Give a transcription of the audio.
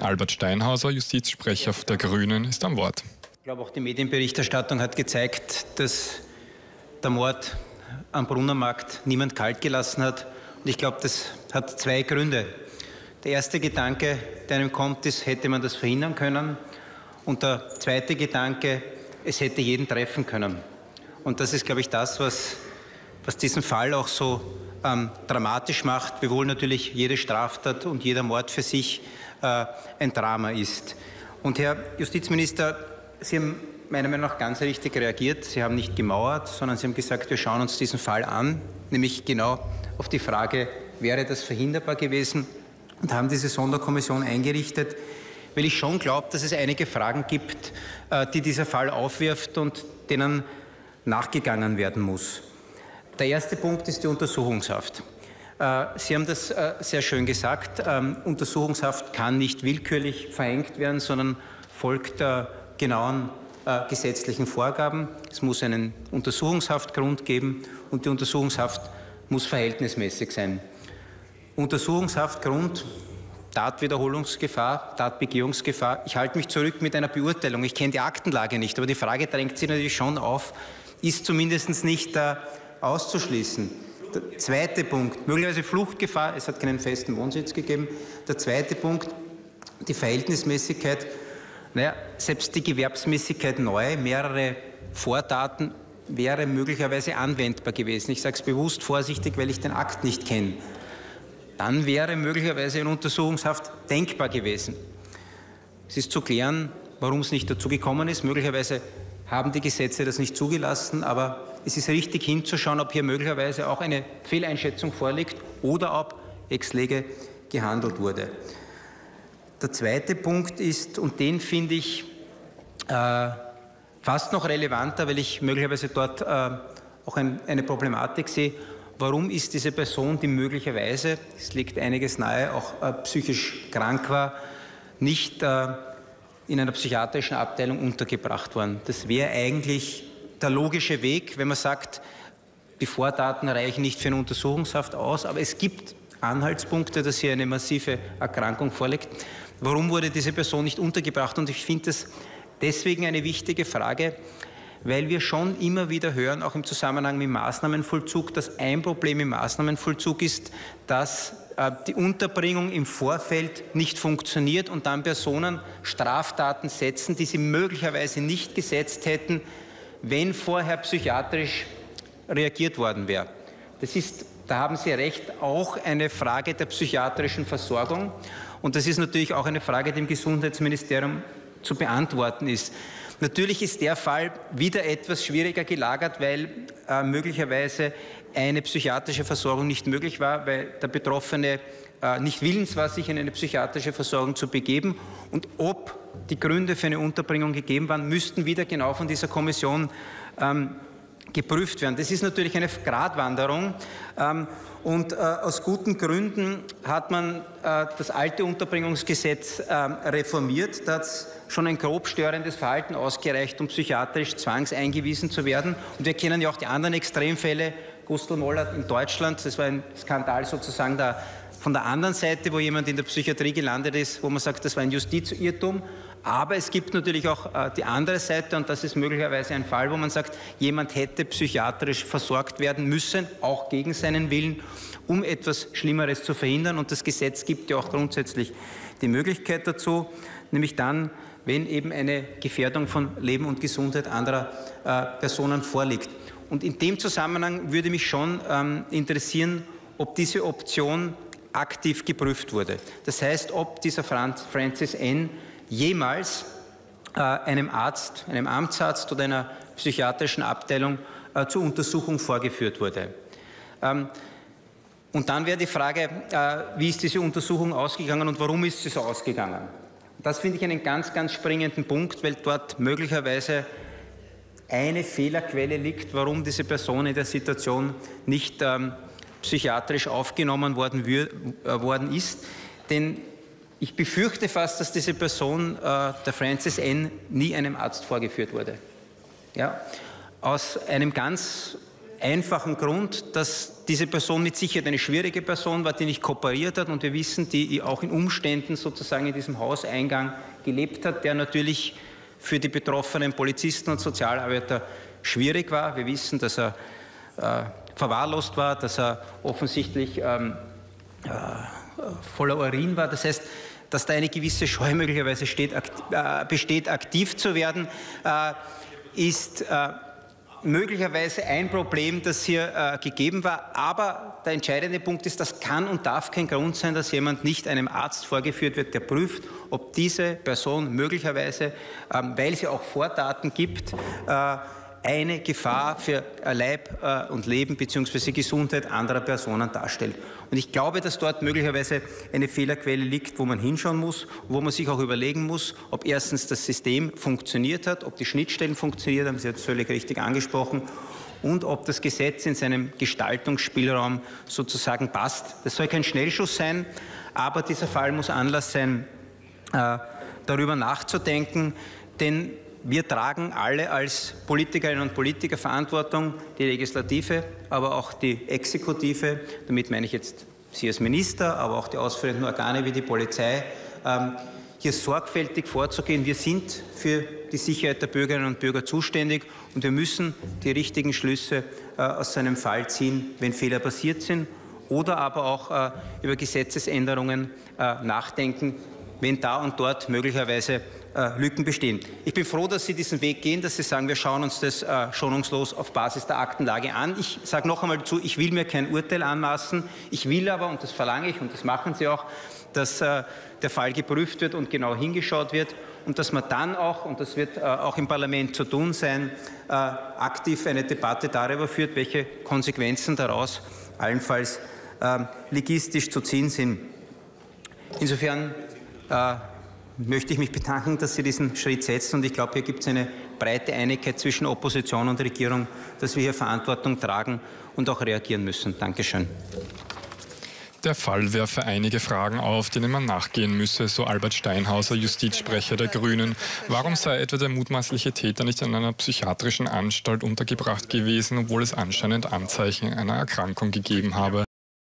Albert Steinhauser, Justizsprecher der Grünen, ist am Wort. Ich glaube, auch die Medienberichterstattung hat gezeigt, dass der Mord am Brunnermarkt niemand kalt gelassen hat. Und ich glaube, das hat zwei Gründe. Der erste Gedanke, der einem kommt, ist, hätte man das verhindern können? Und der zweite Gedanke, es hätte jeden treffen können. Und das ist, glaube ich, das, was, was diesen Fall auch so ähm, dramatisch macht, wiewohl natürlich jede Straftat und jeder Mord für sich äh, ein Drama ist. Und Herr Justizminister, Sie haben meiner Meinung nach ganz richtig reagiert. Sie haben nicht gemauert, sondern Sie haben gesagt, wir schauen uns diesen Fall an, nämlich genau auf die Frage, wäre das verhinderbar gewesen und haben diese Sonderkommission eingerichtet, weil ich schon glaube, dass es einige Fragen gibt, äh, die dieser Fall aufwirft und denen nachgegangen werden muss. Der erste Punkt ist die Untersuchungshaft. Äh, Sie haben das äh, sehr schön gesagt. Ähm, Untersuchungshaft kann nicht willkürlich verhängt werden, sondern folgt genauen gesetzlichen Vorgaben. Es muss einen Untersuchungshaftgrund geben und die Untersuchungshaft muss verhältnismäßig sein. Untersuchungshaftgrund, Tatwiederholungsgefahr, Tatbegehungsgefahr. Ich halte mich zurück mit einer Beurteilung. Ich kenne die Aktenlage nicht, aber die Frage drängt sich natürlich schon auf, ist zumindest nicht äh, auszuschließen. Der zweite Punkt, möglicherweise Fluchtgefahr, es hat keinen festen Wohnsitz gegeben. Der zweite Punkt, die Verhältnismäßigkeit. Naja, selbst die Gewerbsmäßigkeit neu, mehrere Vordaten wäre möglicherweise anwendbar gewesen. Ich sage es bewusst vorsichtig, weil ich den Akt nicht kenne dann wäre möglicherweise eine Untersuchungshaft denkbar gewesen. Es ist zu klären, warum es nicht dazu gekommen ist. Möglicherweise haben die Gesetze das nicht zugelassen, aber es ist richtig hinzuschauen, ob hier möglicherweise auch eine Fehleinschätzung vorliegt oder ob ex lege gehandelt wurde. Der zweite Punkt ist, und den finde ich äh, fast noch relevanter, weil ich möglicherweise dort äh, auch ein, eine Problematik sehe, warum ist diese Person, die möglicherweise, es liegt einiges nahe, auch äh, psychisch krank war, nicht äh, in einer psychiatrischen Abteilung untergebracht worden. Das wäre eigentlich der logische Weg, wenn man sagt, die Vordaten reichen nicht für eine Untersuchungshaft aus, aber es gibt Anhaltspunkte, dass hier eine massive Erkrankung vorliegt. Warum wurde diese Person nicht untergebracht? Und ich finde das deswegen eine wichtige Frage, weil wir schon immer wieder hören, auch im Zusammenhang mit Maßnahmenvollzug, dass ein Problem im Maßnahmenvollzug ist, dass äh, die Unterbringung im Vorfeld nicht funktioniert und dann Personen Straftaten setzen, die sie möglicherweise nicht gesetzt hätten, wenn vorher psychiatrisch reagiert worden wäre. Das ist, da haben Sie recht, auch eine Frage der psychiatrischen Versorgung. Und das ist natürlich auch eine Frage, die im Gesundheitsministerium zu beantworten ist. Natürlich ist der Fall wieder etwas schwieriger gelagert, weil äh, möglicherweise eine psychiatrische Versorgung nicht möglich war, weil der Betroffene nicht willens war, sich in eine psychiatrische Versorgung zu begeben. Und ob die Gründe für eine Unterbringung gegeben waren, müssten wieder genau von dieser Kommission ähm, geprüft werden. Das ist natürlich eine Gratwanderung. Ähm, und äh, aus guten Gründen hat man äh, das alte Unterbringungsgesetz äh, reformiert. Da hat schon ein grob störendes Verhalten ausgereicht, um psychiatrisch zwangseingewiesen zu werden. Und wir kennen ja auch die anderen Extremfälle. Gustl Mollert in Deutschland, das war ein Skandal sozusagen da von der anderen Seite, wo jemand in der Psychiatrie gelandet ist, wo man sagt, das war ein Justizirrtum. Aber es gibt natürlich auch äh, die andere Seite und das ist möglicherweise ein Fall, wo man sagt, jemand hätte psychiatrisch versorgt werden müssen, auch gegen seinen Willen, um etwas Schlimmeres zu verhindern. Und das Gesetz gibt ja auch grundsätzlich die Möglichkeit dazu, nämlich dann, wenn eben eine Gefährdung von Leben und Gesundheit anderer äh, Personen vorliegt. Und in dem Zusammenhang würde mich schon ähm, interessieren, ob diese Option aktiv geprüft wurde. Das heißt, ob dieser Francis N jemals äh, einem Arzt, einem Amtsarzt oder einer psychiatrischen Abteilung äh, zur Untersuchung vorgeführt wurde. Ähm, und dann wäre die Frage, äh, wie ist diese Untersuchung ausgegangen und warum ist sie so ausgegangen? Das finde ich einen ganz, ganz springenden Punkt, weil dort möglicherweise eine Fehlerquelle liegt, warum diese Person in der Situation nicht ähm, psychiatrisch aufgenommen worden, äh, worden ist. Denn ich befürchte fast, dass diese Person, äh, der Francis N., nie einem Arzt vorgeführt wurde. Ja? Aus einem ganz einfachen Grund, dass diese Person mit Sicherheit eine schwierige Person war, die nicht kooperiert hat und wir wissen, die auch in Umständen sozusagen in diesem Hauseingang gelebt hat, der natürlich für die betroffenen Polizisten und Sozialarbeiter schwierig war. Wir wissen, dass er äh, verwahrlost war, dass er offensichtlich ähm, äh, voller Urin war. Das heißt, dass da eine gewisse Scheu möglicherweise steht, akt, äh, besteht, aktiv zu werden, äh, ist äh, möglicherweise ein Problem, das hier äh, gegeben war. Aber der entscheidende Punkt ist, das kann und darf kein Grund sein, dass jemand nicht einem Arzt vorgeführt wird, der prüft, ob diese Person möglicherweise, ähm, weil sie auch Vordaten gibt, äh, eine Gefahr für Leib äh, und Leben bzw. Gesundheit anderer Personen darstellt. Und ich glaube, dass dort möglicherweise eine Fehlerquelle liegt, wo man hinschauen muss, wo man sich auch überlegen muss, ob erstens das System funktioniert hat, ob die Schnittstellen funktioniert haben, Sie haben es völlig richtig angesprochen, und ob das Gesetz in seinem Gestaltungsspielraum sozusagen passt. Das soll kein Schnellschuss sein, aber dieser Fall muss Anlass sein, äh, darüber nachzudenken, denn wir tragen alle als Politikerinnen und Politiker Verantwortung, die Legislative, aber auch die Exekutive, damit meine ich jetzt Sie als Minister, aber auch die ausführenden Organe wie die Polizei, ähm, hier sorgfältig vorzugehen. Wir sind für die Sicherheit der Bürgerinnen und Bürger zuständig und wir müssen die richtigen Schlüsse äh, aus so einem Fall ziehen, wenn Fehler passiert sind oder aber auch äh, über Gesetzesänderungen äh, nachdenken, wenn da und dort möglicherweise äh, Lücken bestehen. Ich bin froh, dass Sie diesen Weg gehen, dass Sie sagen, wir schauen uns das äh, schonungslos auf Basis der Aktenlage an. Ich sage noch einmal dazu, ich will mir kein Urteil anmaßen. Ich will aber, und das verlange ich, und das machen Sie auch, dass äh, der Fall geprüft wird und genau hingeschaut wird und dass man dann auch, und das wird äh, auch im Parlament zu tun sein, äh, aktiv eine Debatte darüber führt, welche Konsequenzen daraus allenfalls ähm, legistisch zu ziehen sind. Insofern äh, möchte ich mich bedanken, dass Sie diesen Schritt setzen. Und ich glaube, hier gibt es eine breite Einigkeit zwischen Opposition und Regierung, dass wir hier Verantwortung tragen und auch reagieren müssen. Dankeschön. Der Fall werfe einige Fragen auf, denen man nachgehen müsse, so Albert Steinhauser, Justizsprecher der Grünen. Warum sei etwa der mutmaßliche Täter nicht in einer psychiatrischen Anstalt untergebracht gewesen, obwohl es anscheinend Anzeichen einer Erkrankung gegeben habe?